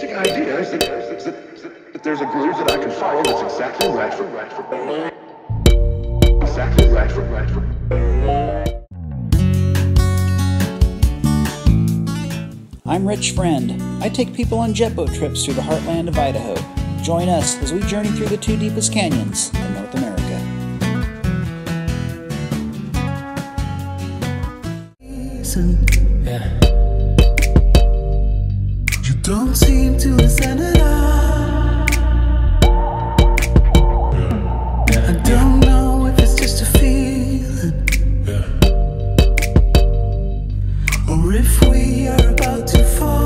basic idea is that, is that, is that, that there's a groove that I can follow that's exactly right for right for exactly right for right for. I'm Rich Friend. I take people on jet boat trips through the heartland of Idaho. Join us as we journey through the two deepest canyons in North America. Yeah. Don't seem to listen at all. I don't know if it's just a feeling, or if we are about to fall.